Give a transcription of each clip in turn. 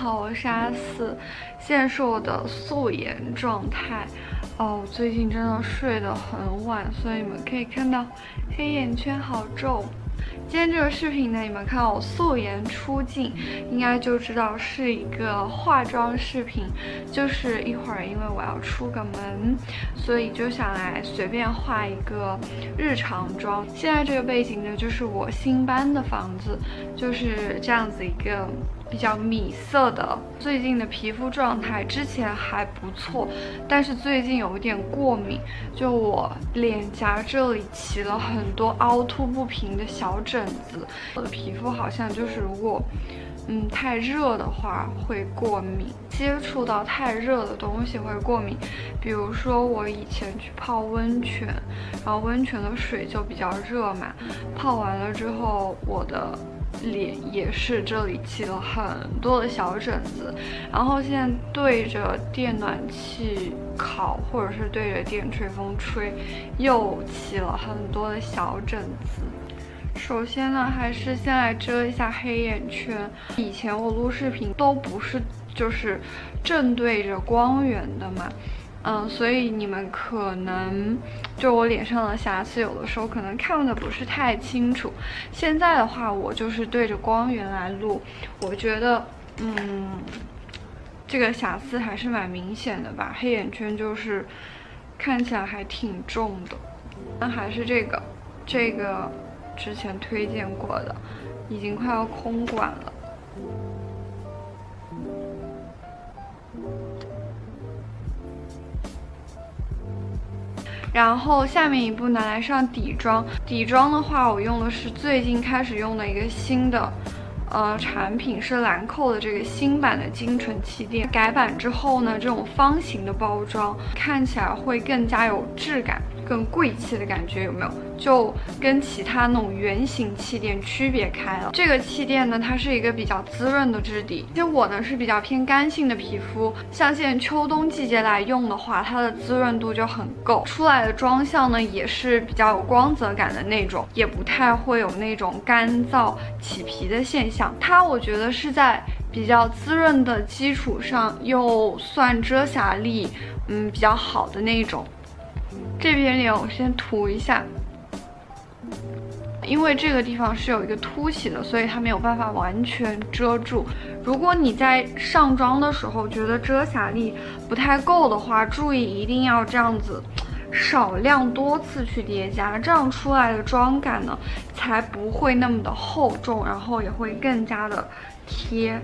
好，我是阿四，现在是我的素颜状态。哦，我最近真的睡得很晚，所以你们可以看到黑眼圈好重。今天这个视频呢，你们看我素颜出镜，应该就知道是一个化妆视频。就是一会儿，因为我要出个门，所以就想来随便画一个日常妆。现在这个背景呢，就是我新搬的房子，就是这样子一个。比较米色的，最近的皮肤状态之前还不错，但是最近有一点过敏，就我脸颊这里起了很多凹凸不平的小疹子。我的皮肤好像就是如果，嗯，太热的话会过敏，接触到太热的东西会过敏。比如说我以前去泡温泉，然后温泉的水就比较热嘛，泡完了之后我的。脸也是，这里起了很多的小疹子，然后现在对着电暖气烤，或者是对着电吹风吹，又起了很多的小疹子。首先呢，还是先来遮一下黑眼圈。以前我录视频都不是就是正对着光源的嘛。嗯，所以你们可能就我脸上的瑕疵，有的时候可能看的不是太清楚。现在的话，我就是对着光源来录，我觉得，嗯，这个瑕疵还是蛮明显的吧。黑眼圈就是看起来还挺重的。那还是这个，这个之前推荐过的，已经快要空管了。然后下面一步拿来上底妆，底妆的话，我用的是最近开始用的一个新的，呃，产品是兰蔻的这个新版的精纯气垫。改版之后呢，这种方形的包装看起来会更加有质感。更贵气的感觉有没有？就跟其他那种圆形气垫区别开了。这个气垫呢，它是一个比较滋润的质地。其实我呢是比较偏干性的皮肤，像现在秋冬季节来用的话，它的滋润度就很够，出来的妆效呢也是比较有光泽感的那种，也不太会有那种干燥起皮的现象。它我觉得是在比较滋润的基础上，又算遮瑕力，嗯，比较好的那一种。这边脸我先涂一下，因为这个地方是有一个凸起的，所以它没有办法完全遮住。如果你在上妆的时候觉得遮瑕力不太够的话，注意一定要这样子少量多次去叠加，这样出来的妆感呢才不会那么的厚重，然后也会更加的贴。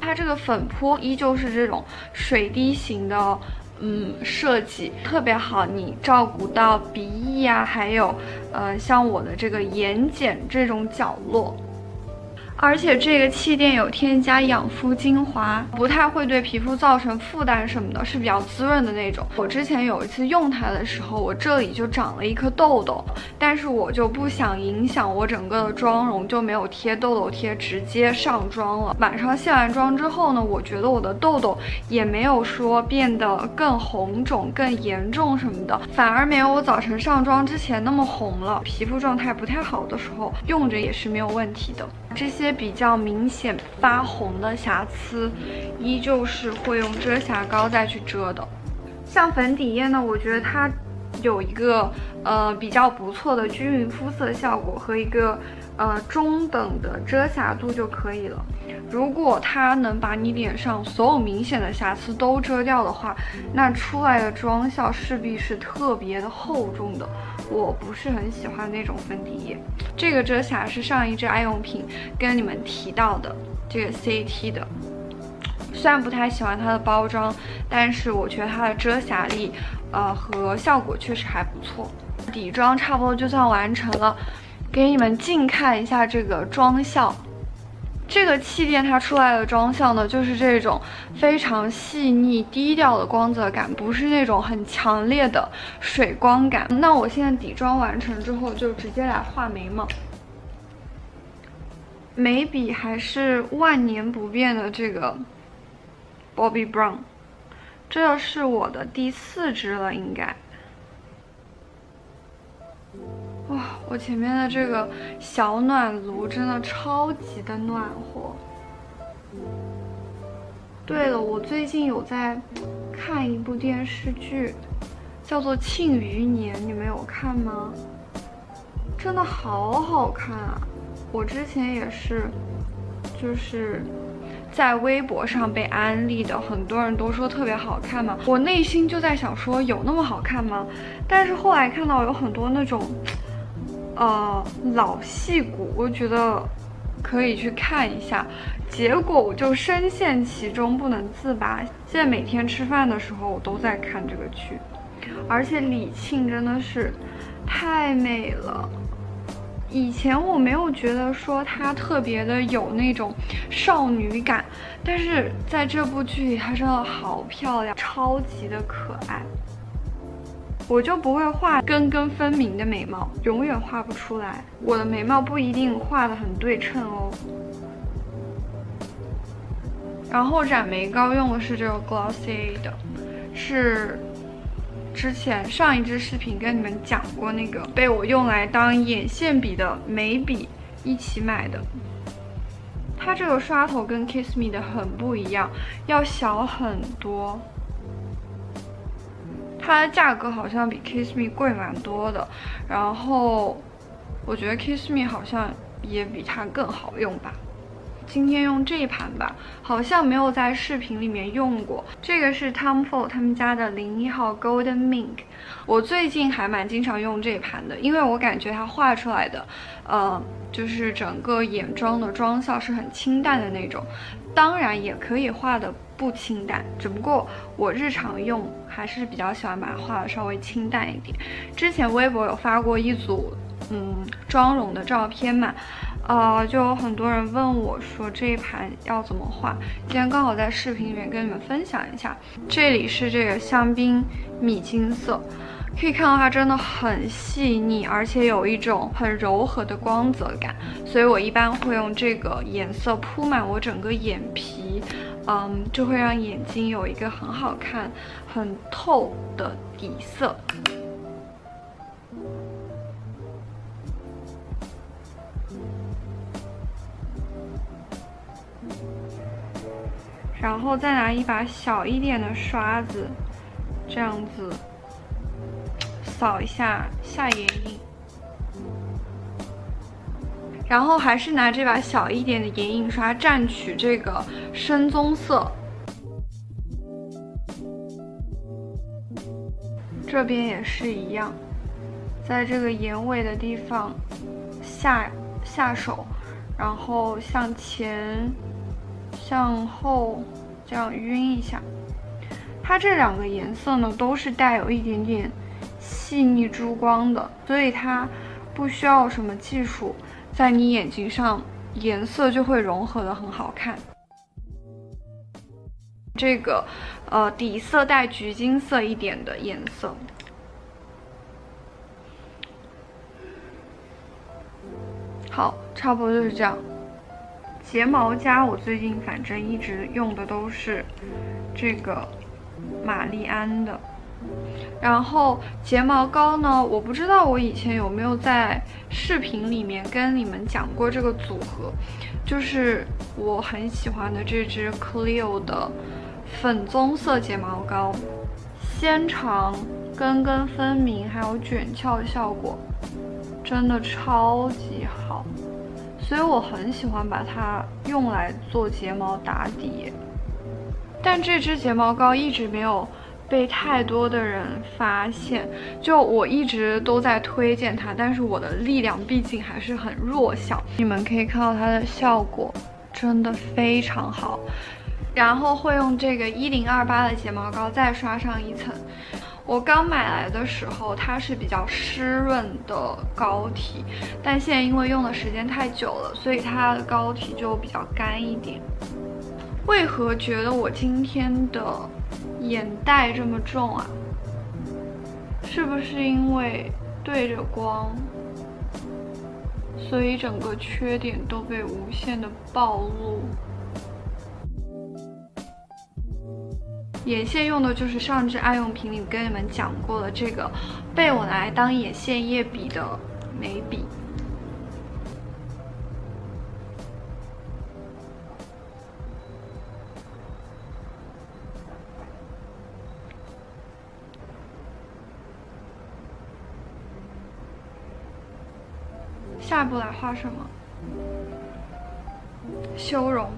它这个粉扑依旧是这种水滴型的。嗯，设计特别好，你照顾到鼻翼啊，还有，呃，像我的这个眼睑这种角落。而且这个气垫有添加养肤精华，不太会对皮肤造成负担什么的，是比较滋润的那种。我之前有一次用它的时候，我这里就长了一颗痘痘，但是我就不想影响我整个的妆容，就没有贴痘痘贴，直接上妆了。晚上卸完妆之后呢，我觉得我的痘痘也没有说变得更红肿、更严重什么的，反而没有我早晨上妆之前那么红了。皮肤状态不太好的时候，用着也是没有问题的。这些比较明显发红的瑕疵，依旧是会用遮瑕膏再去遮的。像粉底液呢，我觉得它有一个呃比较不错的均匀肤色效果和一个呃中等的遮瑕度就可以了。如果它能把你脸上所有明显的瑕疵都遮掉的话，那出来的妆效势必是特别的厚重的。我不是很喜欢那种粉底液，这个遮瑕是上一支爱用品跟你们提到的这个 CT 的，虽然不太喜欢它的包装，但是我觉得它的遮瑕力，呃和效果确实还不错。底妆差不多就算完成了，给你们近看一下这个妆效。这个气垫它出来的妆效呢，就是这种非常细腻、低调的光泽感，不是那种很强烈的水光感。那我现在底妆完成之后，就直接来画眉毛。眉笔还是万年不变的这个 Bobbi Brown，这是我的第四支了，应该。哇，我前面的这个小暖炉真的超级的暖和。对了，我最近有在看一部电视剧，叫做《庆余年》，你们有看吗？真的好好看啊！我之前也是，就是在微博上被安利的，很多人都说特别好看嘛。我内心就在想说，有那么好看吗？但是后来看到有很多那种。呃，老戏骨，我觉得可以去看一下。结果我就深陷其中不能自拔。现在每天吃饭的时候，我都在看这个剧。而且李沁真的是太美了。以前我没有觉得说她特别的有那种少女感，但是在这部剧里，她真的好漂亮，超级的可爱。我就不会画根根分明的眉毛，永远画不出来。我的眉毛不一定画的很对称哦。然后染眉膏用的是这个 Glossy 的，是之前上一支视频跟你们讲过那个被我用来当眼线笔的眉笔一起买的。它这个刷头跟 Kiss Me 的很不一样，要小很多。它的价格好像比 Kiss Me 贵蛮多的，然后我觉得 Kiss Me 好像也比它更好用吧。今天用这一盘吧，好像没有在视频里面用过。这个是 Tom Ford 他们家的零一号 Golden Mink，我最近还蛮经常用这一盘的，因为我感觉它画出来的，呃，就是整个眼妆的妆效是很清淡的那种。当然也可以画的不清淡，只不过我日常用还是比较喜欢把它画的稍微清淡一点。之前微博有发过一组嗯妆容的照片嘛，呃，就有很多人问我说这一盘要怎么画，今天刚好在视频里面跟你们分享一下。这里是这个香槟米金色。可以看到它真的很细腻，而且有一种很柔和的光泽感，所以我一般会用这个颜色铺满我整个眼皮，嗯，就会让眼睛有一个很好看、很透的底色。然后再拿一把小一点的刷子，这样子。扫一下下眼影，然后还是拿这把小一点的眼影刷蘸取这个深棕色，这边也是一样，在这个眼尾的地方下下手，然后向前、向后这样晕一下。它这两个颜色呢，都是带有一点点。细腻珠光的，所以它不需要什么技术，在你眼睛上颜色就会融合的很好看。这个，呃，底色带橘金色一点的颜色。好，差不多就是这样。睫毛夹我最近反正一直用的都是这个玛丽安的。然后睫毛膏呢？我不知道我以前有没有在视频里面跟你们讲过这个组合，就是我很喜欢的这支 Clio 的粉棕色睫毛膏，纤长、根根分明，还有卷翘效果，真的超级好，所以我很喜欢把它用来做睫毛打底。但这支睫毛膏一直没有。被太多的人发现，就我一直都在推荐它，但是我的力量毕竟还是很弱小。你们可以看到它的效果真的非常好。然后会用这个一零二八的睫毛膏再刷上一层。我刚买来的时候它是比较湿润的膏体，但现在因为用的时间太久了，所以它的膏体就比较干一点。为何觉得我今天的？眼袋这么重啊，是不是因为对着光，所以整个缺点都被无限的暴露？眼线用的就是上支爱用品里跟你们讲过的这个被我拿来当眼线液笔的眉笔。下一步来画什么？修容。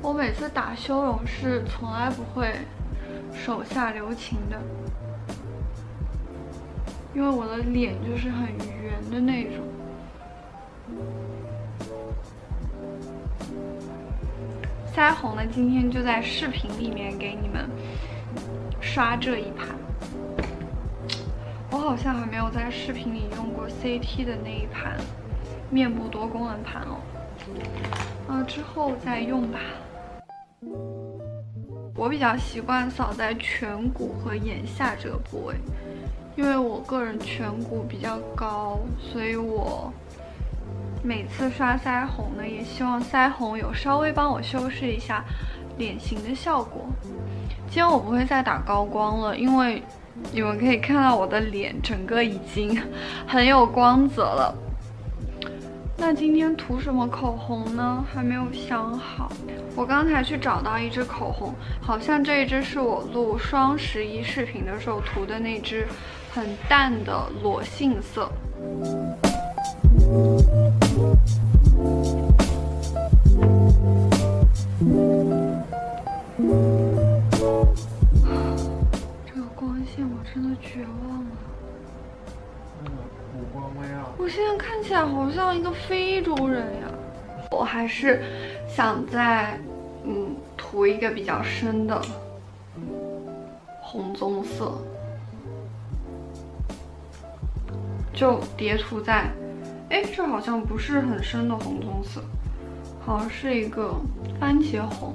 我每次打修容是从来不会手下留情的，因为我的脸就是很圆的那种。腮红呢，今天就在视频里面给你们刷这一盘。我好像还没有在视频里用过 CT 的那一盘面部多功能盘哦，啊，之后再用吧。我比较习惯扫在颧骨和眼下这个部位，因为我个人颧骨比较高，所以我每次刷腮红呢，也希望腮红有稍微帮我修饰一下脸型的效果。今天我不会再打高光了，因为你们可以看到我的脸整个已经 很有光泽了。那今天涂什么口红呢？还没有想好。我刚才去找到一支口红，好像这一支是我录双十一视频的时候涂的那支，很淡的裸杏色。绝望了。我现在看起来好像一个非洲人呀！我还是想再嗯涂一个比较深的红棕色，就叠涂在，哎，这好像不是很深的红棕色，好像是一个番茄红。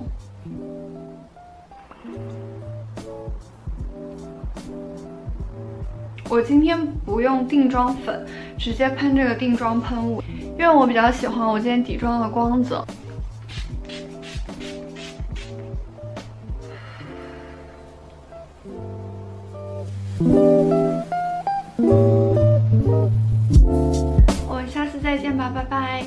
我今天不用定妆粉，直接喷这个定妆喷雾，因为我比较喜欢我今天底妆的光泽。我们下次再见吧，拜拜。